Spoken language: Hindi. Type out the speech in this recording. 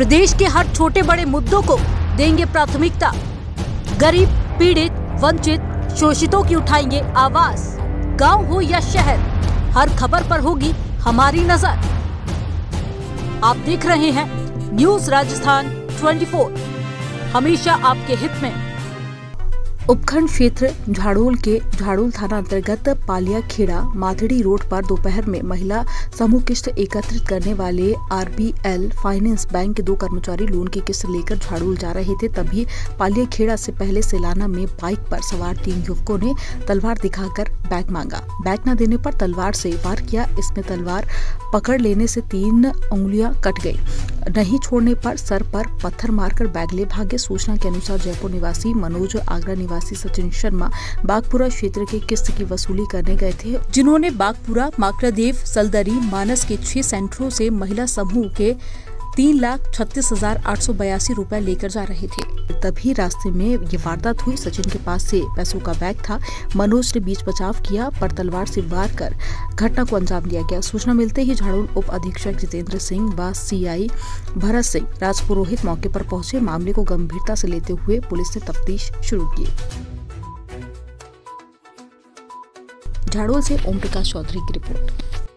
प्रदेश के हर छोटे बड़े मुद्दों को देंगे प्राथमिकता। गरीब, पीड़ित, वंचित, शोषितों की उठाएँगे आवाज़। गाँव हो या शहर, हर खबर पर होगी हमारी नज़र। आप देख रहे हैं न्यूज़ राजस्थान 24 हमेशा आपके हित में। उपखंड क्षेत्र झाड़ोल के झाड़ोल थाना अंतर्गत पालिया खेड़ा माथड़ी रोड पर दोपहर में महिला समूह किस्त एकत्रित करने वाले आरबीएल फाइनेंस बैंक के दो कर्मचारी लोन की किस्त लेकर झाड़ोल जा रहे थे। तभी पालिया खेड़ा से पहले सेलाना में बाइक पर सवार तीन युवकों ने तलवार दिखाकर बैग मांगा। बैग न देने पर तलवार से वार किया। इसमें तलवार पकड़ लेने से तीन उंगलियाँ कट गई। नहीं छोड़ने पर सर पर पत्थर मारकर बैग ले भागे। सूचना के अनुसार जयपुर निवासी मनोज आगरा निवासी सचिन शर्मा बागपुरा क्षेत्र के किस्त की वसूली करने गए थे, जिन्होंने बागपुरा माकड़ादेव सलदरी, मानस के छह सेंटरों से महिला समूह के तीन लाख छत्तीस हज़ार आठ सौ बयासी रूपए लेकर जा रहे थे। तभी रास्ते में ये वारदात हुई। सचिन के पास से पैसों का बैग था। मनोज ने बीच बचाव किया, पर तलवार से वार कर घटना को अंजाम दिया गया। सूचना मिलते ही झाड़ू उप अधीक्षक जितेंद्र सिंह व सीआई भरत सिंह राजपुरोहित मौके पर पहुँचे। मामले को गंभीरता से लेते हुए पुलिस ने तफ्तीश शुरू की। झाड़ोल से ओम प्रकाश चौधरी की रिपोर्ट।